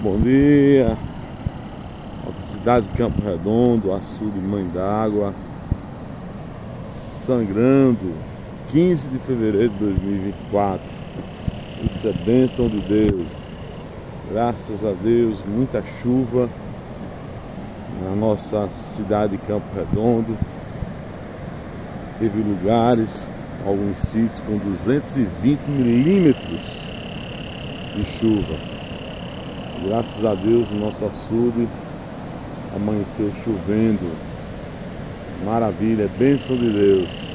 Bom dia, nossa cidade de Campo Redondo, açude Mãe d'Água, sangrando, 15 de fevereiro de 2024. Isso é bênção de Deus. Graças a Deus, muita chuva na nossa cidade de Campo Redondo. Teve lugares, alguns sítios com 220 milímetros de chuva. Graças a Deus o nosso açude amanheceu chovendo. Maravilha, é bênção de Deus.